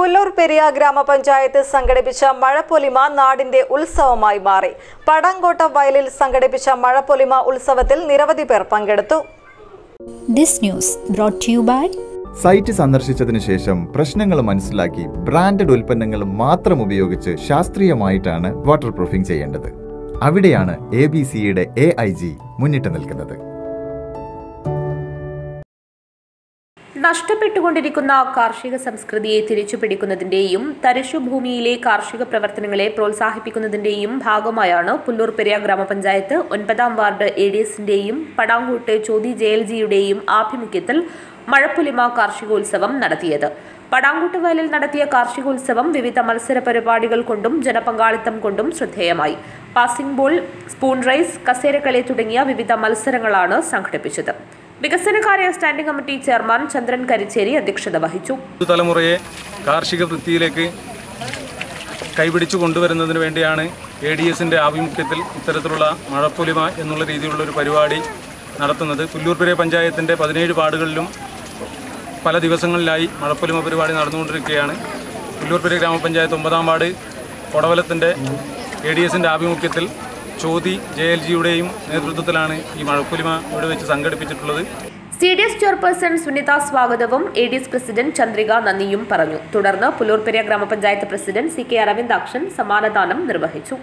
പുല്ലൂർ പെരിയ ഗ്രാമപഞ്ചായത്ത് സംഘടിപ്പിച്ച മഴപ്പൊലിമ നാടിന്റെ ഉത്സവമായി മാറി. പടങ്കോട്ട വയലിൽ സംഘടിപ്പിച്ച മഴപ്പൊലിമ ഉത്സവത്തിൽ നിരവധി പേർ പങ്കെടുത്തു. This news brought to you by site സന്ദർശിച്ചതിന് ശേഷം പ്രശ്നങ്ങൾ മനസ്സിലാക്കി ബ്രാൻഡഡ് ഉൽപ്പന്നങ്ങൾ മാത്രം ഉപയോഗിച്ച് ശാസ്ത്രീയമായിട്ടാണ് വാട്ടർ പ്രൂഫിംഗ് ചെയ്യേണ്ടത്. അവിടെയാണ് എ ബി സിയുടെ എ ഐ ജി മുന്നിട്ട് നിൽക്കുന്നത്. നഷ്ടപ്പെട്ടുകൊണ്ടിരിക്കുന്ന കാർഷിക സംസ്കൃതിയെ തിരിച്ചുപിടിക്കുന്നതിന്റെയും തരിശുഭൂമിയിലെ കാർഷിക പ്രവർത്തനങ്ങളെ പ്രോത്സാഹിപ്പിക്കുന്നതിന്റെയും ഭാഗമായാണ് പുല്ലൂർ പെരിയ ഗ്രാമപഞ്ചായത്ത് ഒൻപതാം വാർഡ് എ ഡി എസിന്റെയും പടാങ്കൂട്ട് ചോതി ജയൽജിയുടെയും ആഭിമുഖ്യത്തിൽ മഴപ്പുലിമ കാർഷികോത്സവം നടത്തിയത്. പടാങ്കൂട്ട് വയലിൽ നടത്തിയ കാർഷികോത്സവം വിവിധ മത്സര പരിപാടികൾ കൊണ്ടും ജനപങ്കാളിത്തം കൊണ്ടും ശ്രദ്ധേയമായി. പാസിംഗ് ബോൾ സ്പൂൺ റൈസ് കസേരക്കളി തുടങ്ങിയ വിവിധ മത്സരങ്ങളാണ് സംഘടിപ്പിച്ചത്. വികസനകാര്യ standing committee chairman Chandran Karicheri അധ്യക്ഷത വഹിച്ചു. തലമുറയെ കാർഷിക വൃത്തിയിലേക്ക് കൈപിടിച്ചു കൊണ്ടുവരുന്നതിന് വേണ്ടിയാണ് എ ഡി എസിന്റെ ആഭിമുഖ്യത്തിൽ ഇത്തരത്തിലുള്ള മഴപ്പൊലിമ എന്നുള്ള രീതിയിലുള്ള ഒരു പരിപാടി നടത്തുന്നത്. പുല്ലൂർപുര പഞ്ചായത്തിന്റെ പതിനേഴ് വാർഡുകളിലും പല ദിവസങ്ങളിലായി മഴപ്പൊലിമ പരിപാടി നടന്നുകൊണ്ടിരിക്കുകയാണ്. പുല്ലൂർപുര ഗ്രാമപഞ്ചായത്ത് ഒമ്പതാം വാർഡ് കൊടവലത്തിന്റെ എ ഡി എസിന്റെ ആഭിമുഖ്യത്തിൽ ചോതി ജെ എൽ ജിയുടെയും നേതൃത്വത്തിലാണ് ഈ മഴക്കുലിമ ഇവിടെ വെച്ച് സംഘടിപ്പിച്ചിട്ടുള്ളത്. C D S chairperson Sunitha സ്വാഗതവും A D S president Chandrika നന്ദിയും പറഞ്ഞു. തുടർന്ന് പുലൂർപെരിയ ഗ്രാമപഞ്ചായത്ത് പ്രസിഡന്റ് സി കെ അരവിന്ദാക്ഷൻ സമ്മാനദാനം നിർവഹിച്ചു.